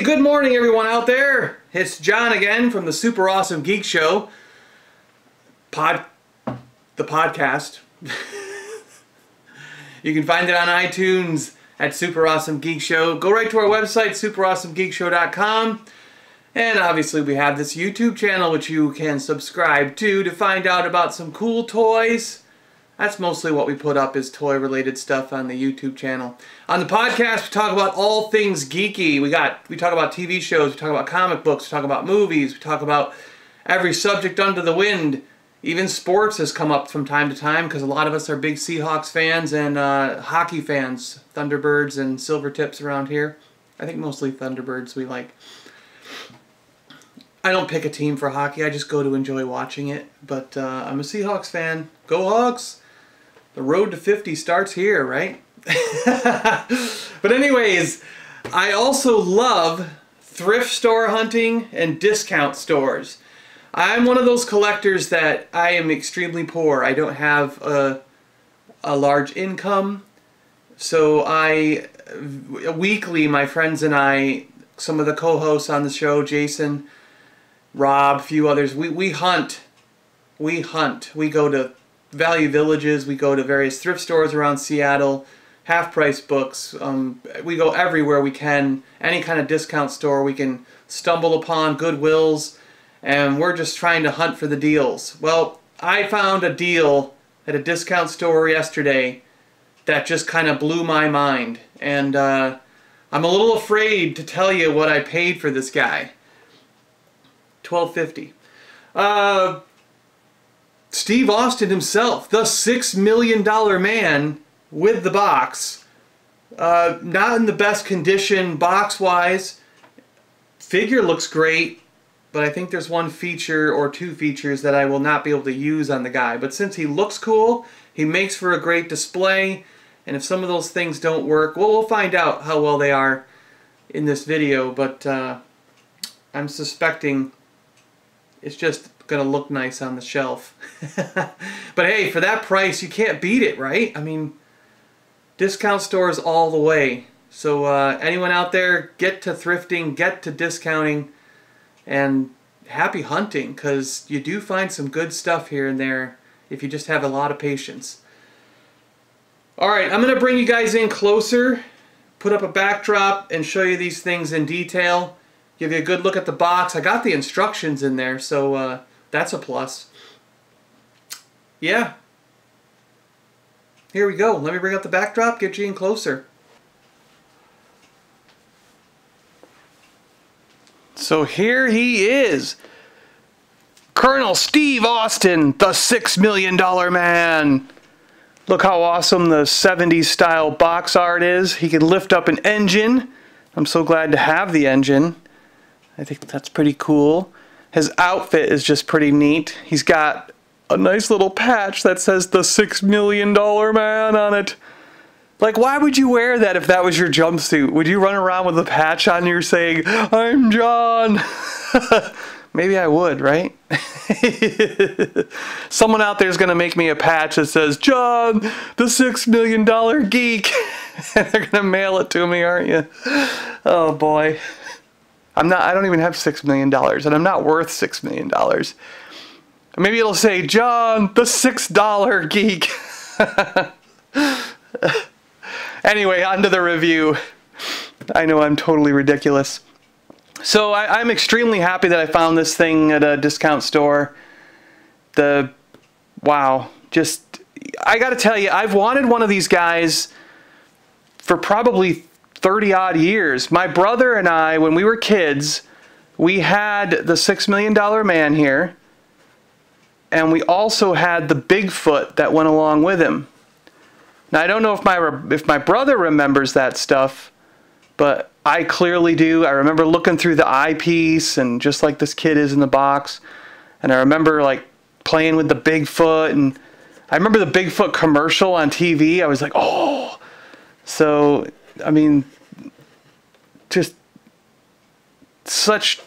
Good morning everyone out there. It's John again from the Super Awesome Geek Show. Pod the podcast. you can find it on iTunes at Super Awesome Geek Show. Go right to our website, superawesomegeekshow.com. And obviously we have this YouTube channel which you can subscribe to to find out about some cool toys that's mostly what we put up is toy related stuff on the YouTube channel. On the podcast, we talk about all things geeky. We got we talk about TV shows, we talk about comic books, we talk about movies, we talk about every subject under the wind. Even sports has come up from time to time because a lot of us are big Seahawks fans and uh, hockey fans, Thunderbirds and Silvertips around here. I think mostly Thunderbirds we like. I don't pick a team for hockey. I just go to enjoy watching it. But uh, I'm a Seahawks fan. Go Hawks! The road to 50 starts here, right? but anyways, I also love thrift store hunting and discount stores. I'm one of those collectors that I am extremely poor. I don't have a, a large income. So I, weekly, my friends and I, some of the co-hosts on the show, Jason, Rob, a few others, we, we hunt. We hunt. We go to value villages. We go to various thrift stores around Seattle, half price books. Um, we go everywhere we can. Any kind of discount store we can stumble upon, Goodwills, and we're just trying to hunt for the deals. Well, I found a deal at a discount store yesterday that just kind of blew my mind. And uh, I'm a little afraid to tell you what I paid for this guy. Twelve fifty. Uh, Steve Austin himself, the six million dollar man with the box. Uh, not in the best condition box wise. Figure looks great, but I think there's one feature or two features that I will not be able to use on the guy. But since he looks cool, he makes for a great display, and if some of those things don't work, well, we'll find out how well they are in this video, but uh, I'm suspecting it's just going to look nice on the shelf. but hey, for that price, you can't beat it, right? I mean, discount stores all the way. So uh, anyone out there, get to thrifting, get to discounting, and happy hunting, because you do find some good stuff here and there if you just have a lot of patience. Alright, I'm going to bring you guys in closer, put up a backdrop, and show you these things in detail give you a good look at the box. I got the instructions in there, so uh, that's a plus. Yeah. Here we go. Let me bring up the backdrop, get you in closer. So here he is. Colonel Steve Austin, the Six Million Dollar Man. Look how awesome the 70s style box art is. He can lift up an engine. I'm so glad to have the engine. I think that's pretty cool. His outfit is just pretty neat. He's got a nice little patch that says the Six Million Dollar Man on it. Like, why would you wear that if that was your jumpsuit? Would you run around with a patch on you saying, I'm John? Maybe I would, right? Someone out there is going to make me a patch that says, John, the Six Million Dollar Geek. and they're going to mail it to me, aren't you? Oh, boy. I'm not. I don't even have six million dollars, and I'm not worth six million dollars. Maybe it'll say John, the six dollar geek. anyway, on to the review. I know I'm totally ridiculous. So I, I'm extremely happy that I found this thing at a discount store. The wow, just I got to tell you, I've wanted one of these guys for probably 30 odd years. My brother and I, when we were kids, we had the Six Million Dollar Man here, and we also had the Bigfoot that went along with him. Now I don't know if my if my brother remembers that stuff, but I clearly do. I remember looking through the eyepiece and just like this kid is in the box, and I remember like playing with the Bigfoot and I remember the Bigfoot commercial on TV. I was like, oh. So I mean, just such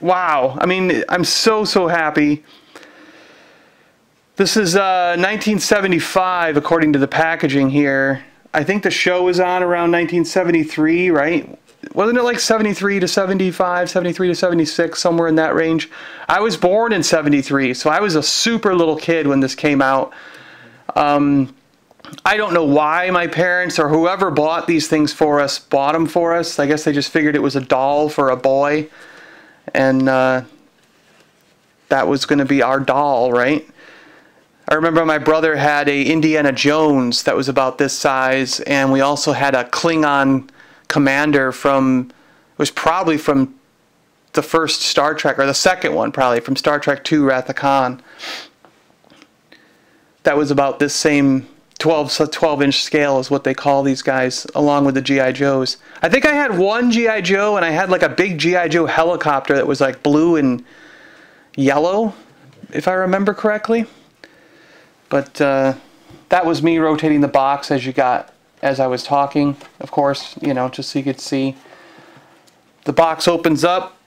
wow. I mean, I'm so, so happy. This is uh, 1975, according to the packaging here. I think the show was on around 1973, right? wasn't it like 73 to 75, 73 to 76, somewhere in that range? I was born in 73, so I was a super little kid when this came out. Um, I don't know why my parents or whoever bought these things for us bought them for us. I guess they just figured it was a doll for a boy. And uh, that was going to be our doll, right? I remember my brother had a Indiana Jones that was about this size, and we also had a Klingon commander from, it was probably from the first Star Trek, or the second one probably, from Star Trek II Wrath of Khan. That was about this same 12, 12 inch scale is what they call these guys, along with the G.I. Joes. I think I had one G.I. Joe, and I had like a big G.I. Joe helicopter that was like blue and yellow, if I remember correctly. But uh, that was me rotating the box as you got as I was talking, of course, you know, just so you could see. The box opens up.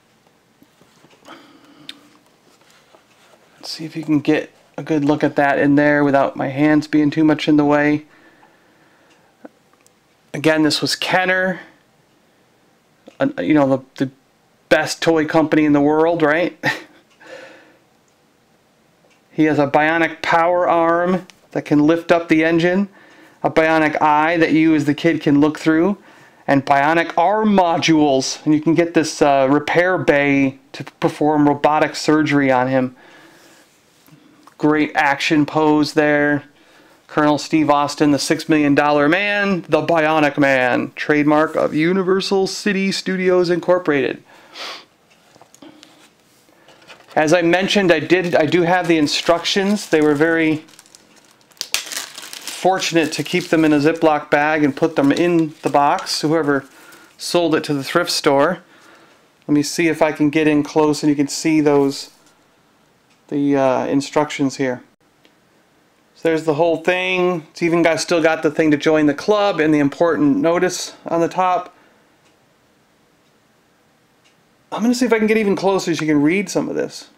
Let's see if you can get a good look at that in there without my hands being too much in the way. Again, this was Kenner, you know, the, the best toy company in the world, right? he has a bionic power arm that can lift up the engine, a bionic eye that you as the kid can look through, and bionic arm modules. And you can get this uh, repair bay to perform robotic surgery on him. Great action pose there. Colonel Steve Austin, the Six Million Dollar Man, the Bionic Man, trademark of Universal City Studios Incorporated. As I mentioned, I did I do have the instructions. They were very fortunate to keep them in a Ziploc bag and put them in the box. Whoever sold it to the thrift store. Let me see if I can get in close and you can see those the uh, instructions here. So there's the whole thing. It's even got still got the thing to join the club and the important notice on the top. I'm going to see if I can get even closer so you can read some of this.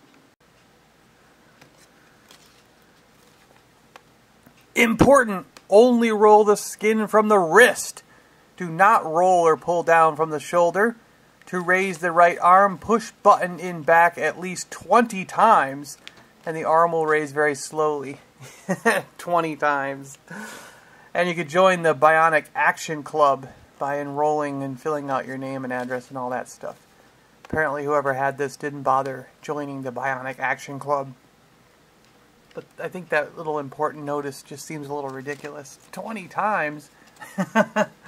Important! Only roll the skin from the wrist. Do not roll or pull down from the shoulder. To raise the right arm, push button in back at least 20 times, and the arm will raise very slowly. 20 times. And you could join the Bionic Action Club by enrolling and filling out your name and address and all that stuff. Apparently, whoever had this didn't bother joining the Bionic Action Club. But I think that little important notice just seems a little ridiculous. 20 times?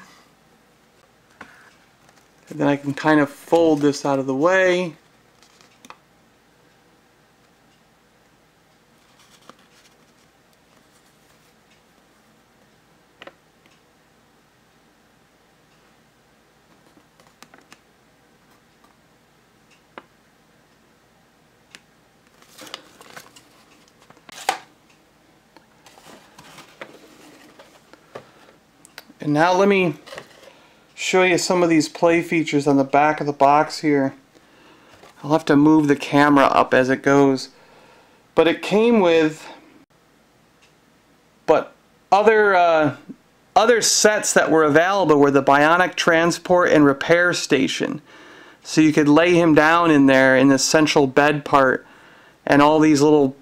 And then I can kind of fold this out of the way. And now let me show you some of these play features on the back of the box here. I'll have to move the camera up as it goes. But it came with but other uh, other sets that were available were the Bionic Transport and Repair Station. So you could lay him down in there in the central bed part and all these little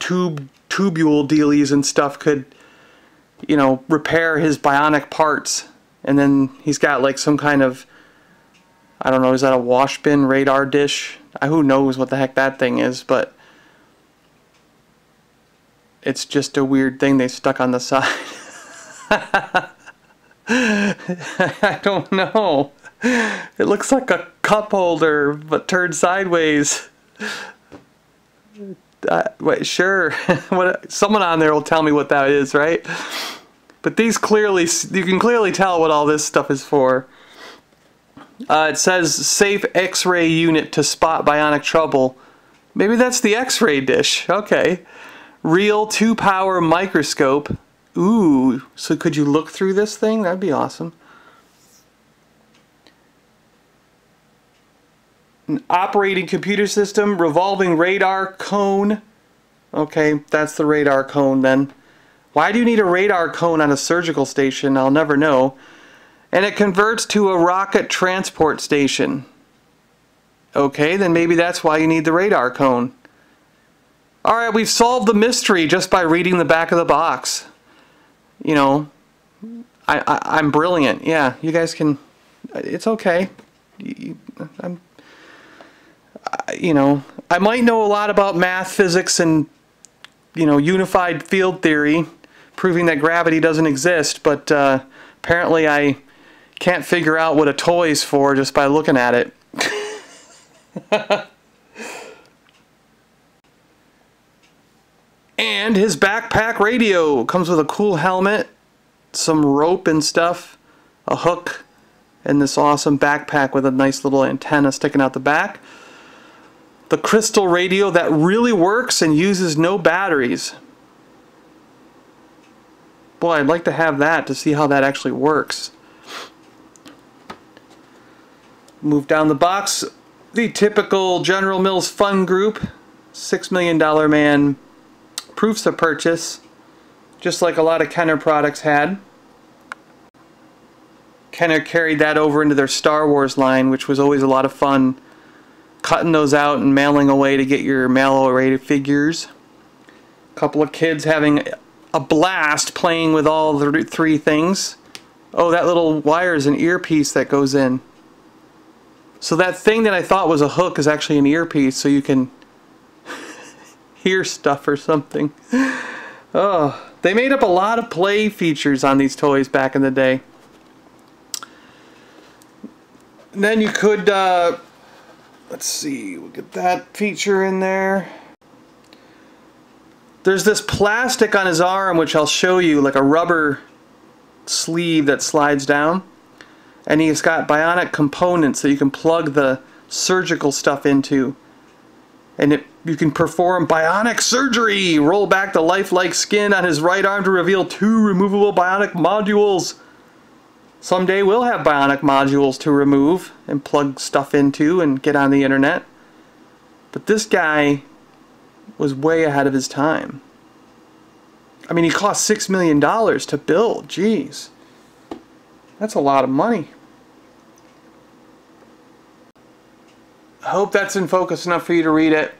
tube tubule dealies and stuff could you know, repair his bionic parts. And then he's got like some kind of, I don't know, is that a wash bin radar dish? Who knows what the heck that thing is, but it's just a weird thing they stuck on the side. I don't know. It looks like a cup holder, but turned sideways. Uh, wait, sure. someone on there will tell me what that is, right? But these clearly, you can clearly tell what all this stuff is for. Uh, it says safe X-ray unit to spot bionic trouble. Maybe that's the X-ray dish. Okay. Real two-power microscope. Ooh, so could you look through this thing? That'd be awesome. An operating computer system, revolving radar cone. Okay, that's the radar cone then. Why do you need a radar cone on a surgical station? I'll never know. and it converts to a rocket transport station. Okay, then maybe that's why you need the radar cone. Alright, we've solved the mystery just by reading the back of the box. You know, I, I, am brilliant. Yeah, you guys can, it's okay. I'm, you know, I might know a lot about math, physics, and, you know, unified field theory, proving that gravity doesn't exist, but uh, apparently I can't figure out what a toy is for just by looking at it. and his backpack radio comes with a cool helmet, some rope and stuff, a hook, and this awesome backpack with a nice little antenna sticking out the back. The crystal radio that really works and uses no batteries. Boy, I'd like to have that to see how that actually works. Move down the box. The typical General Mills Fun Group. $6 million man proofs of purchase. Just like a lot of Kenner products had. Kenner carried that over into their Star Wars line, which was always a lot of fun. Cutting those out and mailing away to get your mail rated figures. A couple of kids having a blast playing with all the three things. Oh, that little wire is an earpiece that goes in. So that thing that I thought was a hook is actually an earpiece so you can hear stuff or something. Oh, they made up a lot of play features on these toys back in the day. And then you could, uh, let's see, we'll get that feature in there. There's this plastic on his arm, which I'll show you, like a rubber sleeve that slides down. And he's got bionic components that you can plug the surgical stuff into. And it, you can perform bionic surgery. Roll back the lifelike skin on his right arm to reveal two removable bionic modules. Someday we'll have bionic modules to remove and plug stuff into and get on the internet. But this guy was way ahead of his time I mean he cost six million dollars to build jeez that's a lot of money I hope that's in focus enough for you to read it.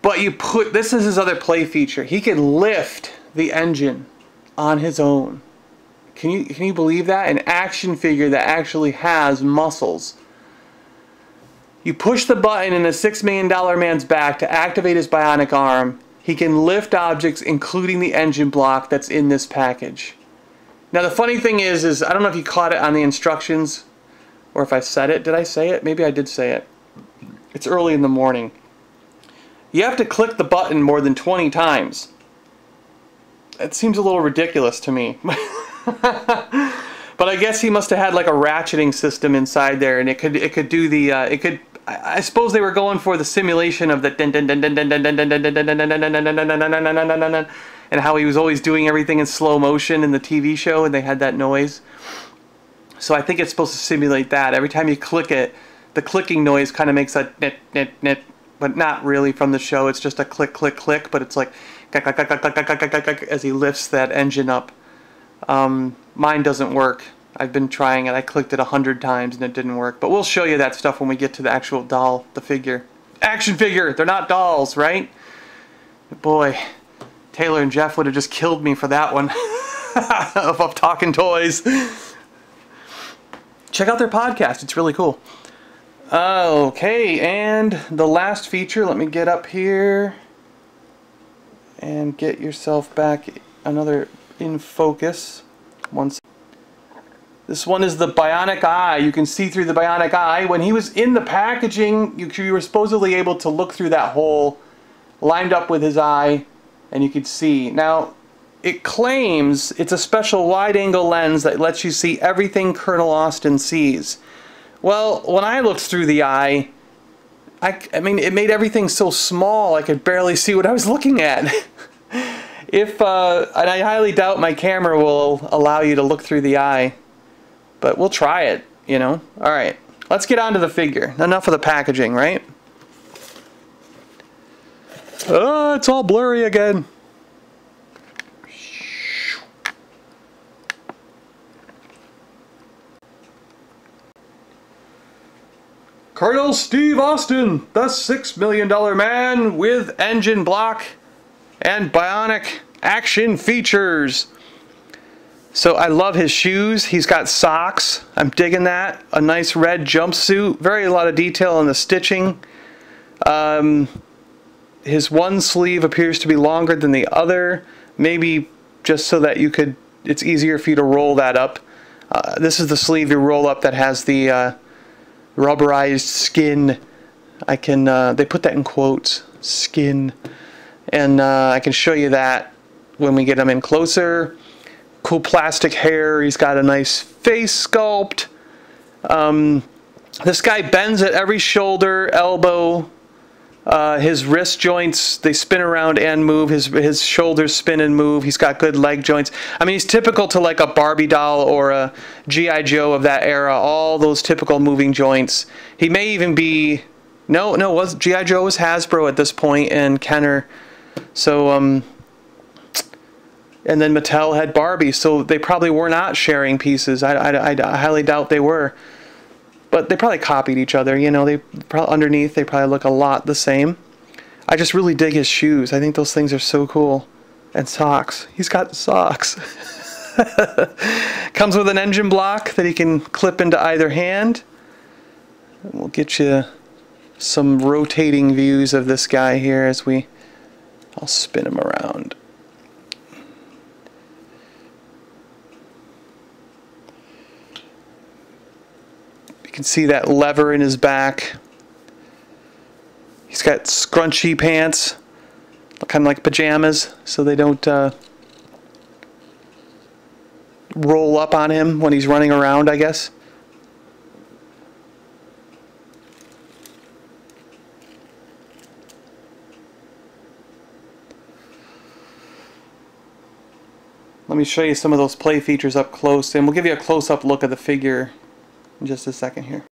But you put, this is his other play feature. He can lift the engine on his own. Can you, can you believe that? An action figure that actually has muscles. You push the button in a $6 million man's back to activate his bionic arm. He can lift objects, including the engine block that's in this package. Now the funny thing is, is I don't know if you caught it on the instructions, or if I said it. Did I say it? Maybe I did say it. It's early in the morning. You have to click the button more than 20 times. It seems a little ridiculous to me. but I guess he must have had like a ratcheting system inside there, and it could it could do the uh, it could. I suppose they were going for the simulation of the and how he was always doing everything in slow motion in the TV show, and they had that noise. So I think it's supposed to simulate that. Every time you click it, the clicking noise kind of makes a nit, nit, nit, but not really from the show. It's just a click, click, click, but it's like as he lifts that engine up. Um, mine doesn't work. I've been trying it. I clicked it a hundred times and it didn't work. But we'll show you that stuff when we get to the actual doll, the figure. Action figure! They're not dolls, right? Boy, Taylor and Jeff would have just killed me for that one. of talking toys check out their podcast. It's really cool. Okay, and the last feature, let me get up here and get yourself back another in focus. Once this one is the bionic eye. You can see through the bionic eye. When he was in the packaging, you, you were supposedly able to look through that hole lined up with his eye and you could see. Now, it claims it's a special wide-angle lens that lets you see everything Colonel Austin sees. Well, when I looked through the eye, I, I mean, it made everything so small I could barely see what I was looking at. if, uh, and I highly doubt my camera will allow you to look through the eye, but we'll try it, you know? All right, let's get on to the figure. Enough of the packaging, right? Oh, it's all blurry again. Colonel Steve Austin, the six million dollar man with engine block and bionic action features. So I love his shoes. He's got socks. I'm digging that. A nice red jumpsuit. Very a lot of detail on the stitching. Um, his one sleeve appears to be longer than the other. Maybe just so that you could, it's easier for you to roll that up. Uh, this is the sleeve you roll up that has the uh, rubberized skin. I can, uh, they put that in quotes, skin. And uh, I can show you that when we get them in closer. Cool plastic hair. He's got a nice face sculpt. Um, this guy bends at every shoulder, elbow, uh, his wrist joints, they spin around and move. His, his shoulders spin and move. He's got good leg joints. I mean, he's typical to like a Barbie doll or a G.I. Joe of that era. All those typical moving joints. He may even be... No, no, was G.I. Joe was Hasbro at this point and Kenner. So, um... And then Mattel had Barbie, so they probably were not sharing pieces. I, I, I highly doubt they were but they probably copied each other. You know, they probably underneath they probably look a lot the same. I just really dig his shoes. I think those things are so cool. And socks. He's got socks. Comes with an engine block that he can clip into either hand. we'll get you some rotating views of this guy here as we I'll spin him around. Can see that lever in his back. He's got scrunchy pants, kind of like pajamas, so they don't uh, roll up on him when he's running around, I guess. Let me show you some of those play features up close, and we'll give you a close-up look at the figure in just a second here.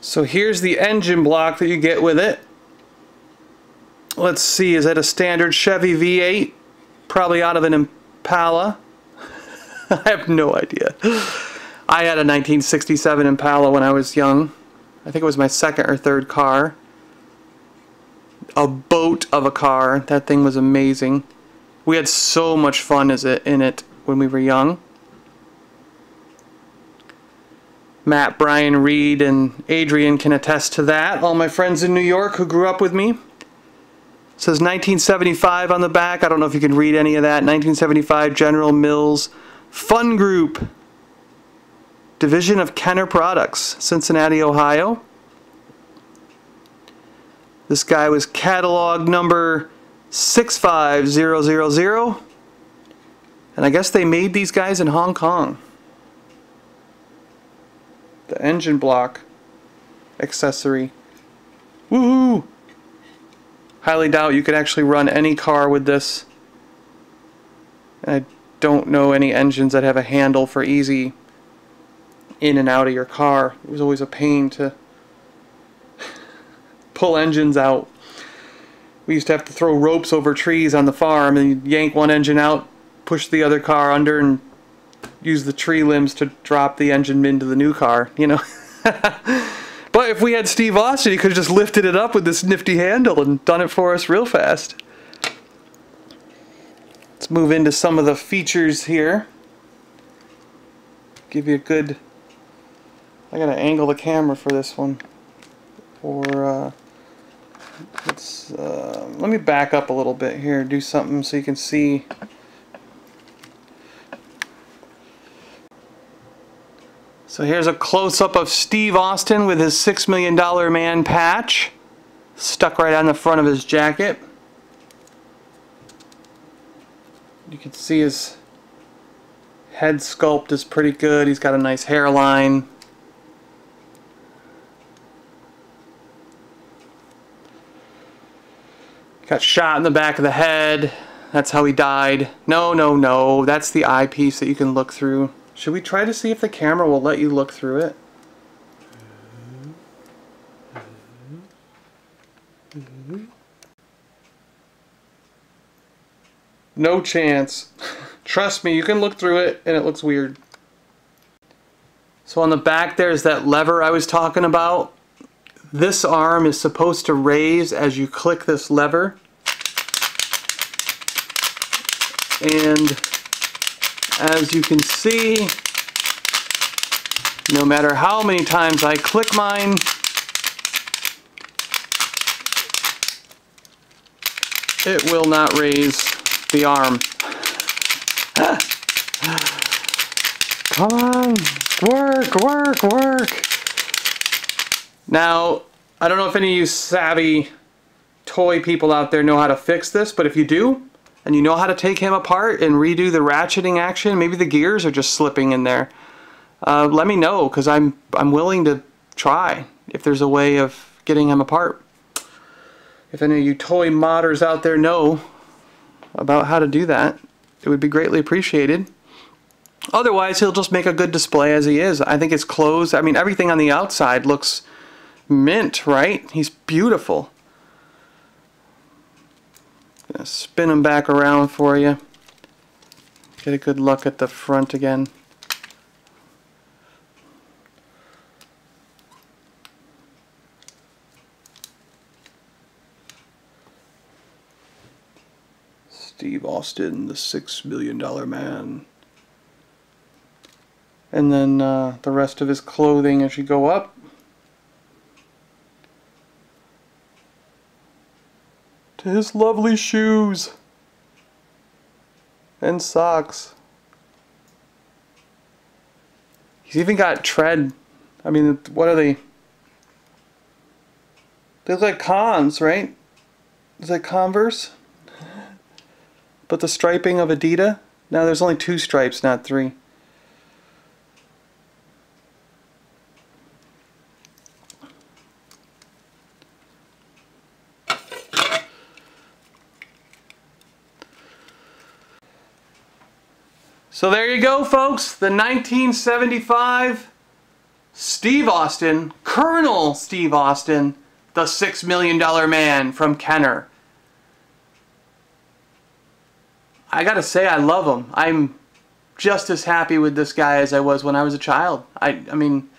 So here's the engine block that you get with it. Let's see, is that a standard Chevy V8? Probably out of an Impala. I have no idea. I had a 1967 Impala when I was young. I think it was my second or third car. A boat of a car. That thing was amazing. We had so much fun as it in it when we were young. Matt, Brian, Reed, and Adrian can attest to that. All my friends in New York who grew up with me. It says 1975 on the back. I don't know if you can read any of that. 1975 General Mills Fun Group. Division of Kenner Products, Cincinnati, Ohio. This guy was catalog number 65000. And I guess they made these guys in Hong Kong the engine block accessory. Woohoo! Highly doubt you could actually run any car with this. I don't know any engines that have a handle for easy in and out of your car. It was always a pain to pull engines out. We used to have to throw ropes over trees on the farm and yank one engine out, push the other car under and use the tree limbs to drop the engine into the new car, you know. but if we had Steve Austin, he could have just lifted it up with this nifty handle and done it for us real fast. Let's move into some of the features here. Give you a good... I gotta angle the camera for this one. Or, uh, let's, uh, let me back up a little bit here, do something so you can see So here's a close-up of Steve Austin with his $6 million man patch stuck right on the front of his jacket. You can see his head sculpt is pretty good. He's got a nice hairline. Got shot in the back of the head. That's how he died. No, no, no. That's the eyepiece that you can look through. Should we try to see if the camera will let you look through it? No chance. Trust me, you can look through it and it looks weird. So on the back there's that lever I was talking about. this arm is supposed to raise as you click this lever. And as you can see, no matter how many times I click mine, it will not raise the arm. Come on, work, work, work. Now, I don't know if any of you savvy toy people out there know how to fix this, but if you do, and you know how to take him apart and redo the ratcheting action, maybe the gears are just slipping in there, uh, let me know, because I'm, I'm willing to try if there's a way of getting him apart. If any of you toy modders out there know about how to do that, it would be greatly appreciated. Otherwise, he'll just make a good display as he is. I think his clothes, I mean, everything on the outside looks mint, right? He's beautiful. Gonna spin him back around for you. Get a good look at the front again. Steve Austin, the six million dollar man. And then uh, the rest of his clothing as you go up. To his lovely shoes and socks. He's even got tread. I mean, what are they? They look like cons, right? Is that Converse? But the striping of Adidas? Now there's only two stripes, not three. So there you go, folks. The 1975 Steve Austin, Colonel Steve Austin, the Six Million Dollar Man from Kenner. I gotta say, I love him. I'm just as happy with this guy as I was when I was a child. I, I mean,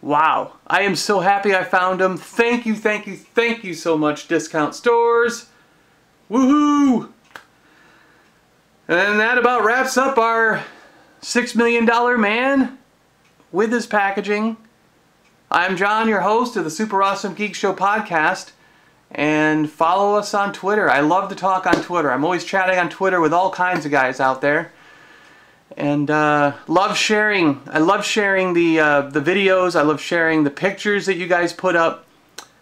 wow. I am so happy I found him. Thank you, thank you, thank you so much, Discount Stores. Woohoo! And that about wraps up our $6 million man with his packaging. I'm John, your host of the Super Awesome Geek Show podcast. And follow us on Twitter. I love to talk on Twitter. I'm always chatting on Twitter with all kinds of guys out there. And uh, love sharing. I love sharing the uh, the videos. I love sharing the pictures that you guys put up.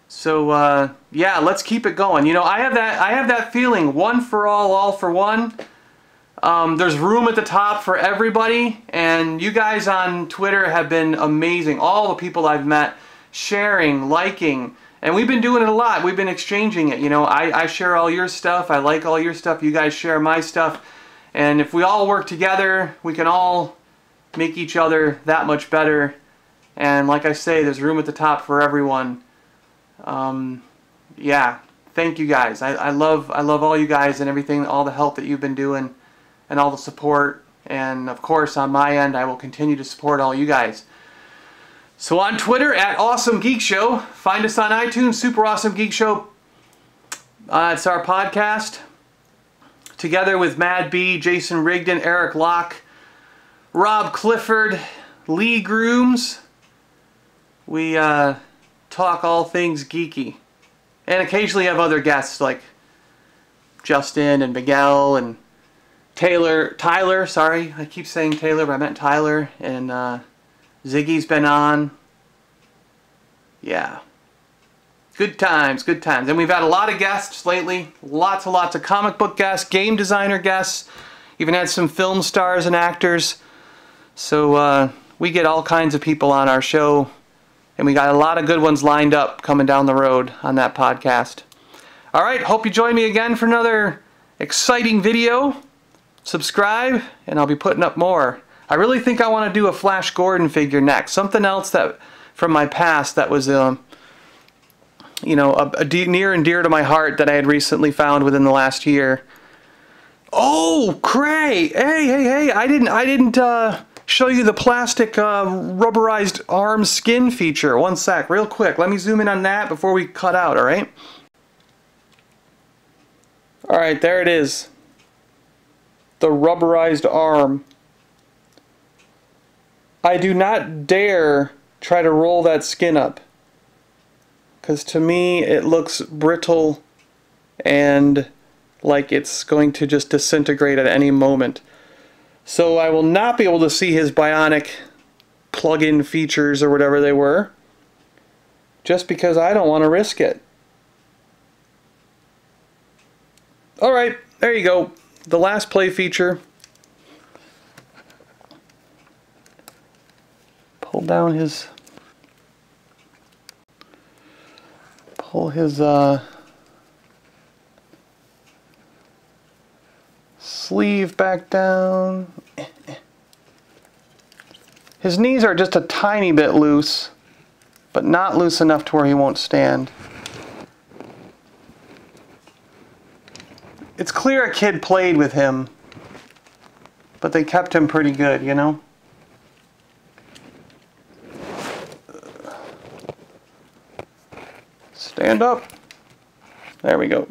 So uh, yeah, let's keep it going. You know, I have that I have that feeling. One for all, all for one. Um, there's room at the top for everybody, and you guys on Twitter have been amazing. All the people I've met sharing, liking, and we've been doing it a lot. We've been exchanging it. You know, I, I share all your stuff. I like all your stuff. You guys share my stuff. And if we all work together, we can all make each other that much better. And like I say, there's room at the top for everyone. Um, yeah, thank you guys. I, I love I love all you guys and everything, all the help that you've been doing and all the support. And of course, on my end, I will continue to support all you guys. So on Twitter, at Awesome Geek Show. Find us on iTunes, Super Awesome Geek Show. Uh, it's our podcast. Together with Mad B, Jason Rigdon, Eric Locke, Rob Clifford, Lee Grooms. We uh, talk all things geeky. And occasionally have other guests like Justin and Miguel and Taylor, Tyler, sorry, I keep saying Taylor, but I meant Tyler, and uh, Ziggy's been on. Yeah. Good times, good times. And we've had a lot of guests lately, lots and lots of comic book guests, game designer guests, even had some film stars and actors. So uh, we get all kinds of people on our show, and we got a lot of good ones lined up coming down the road on that podcast. All right, hope you join me again for another exciting video subscribe, and I'll be putting up more. I really think I want to do a Flash Gordon figure next. Something else that from my past that was, um, you know, a, a near and dear to my heart that I had recently found within the last year. Oh, Cray! Hey, hey, hey! I didn't, I didn't uh, show you the plastic uh, rubberized arm skin feature. One sec, real quick. Let me zoom in on that before we cut out, alright? Alright, there it is. The rubberized arm. I do not dare try to roll that skin up. Because to me, it looks brittle and like it's going to just disintegrate at any moment. So I will not be able to see his bionic plug-in features or whatever they were just because I don't want to risk it. Alright, there you go. The last play feature. Pull down his... Pull his, uh... sleeve back down. His knees are just a tiny bit loose, but not loose enough to where he won't stand. It's clear a kid played with him, but they kept him pretty good, you know? Stand up. There we go.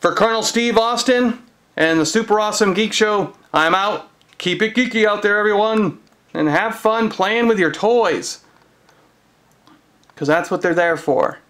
For Colonel Steve Austin and the Super Awesome Geek Show, I'm out. Keep it geeky out there, everyone. And have fun playing with your toys. Because that's what they're there for.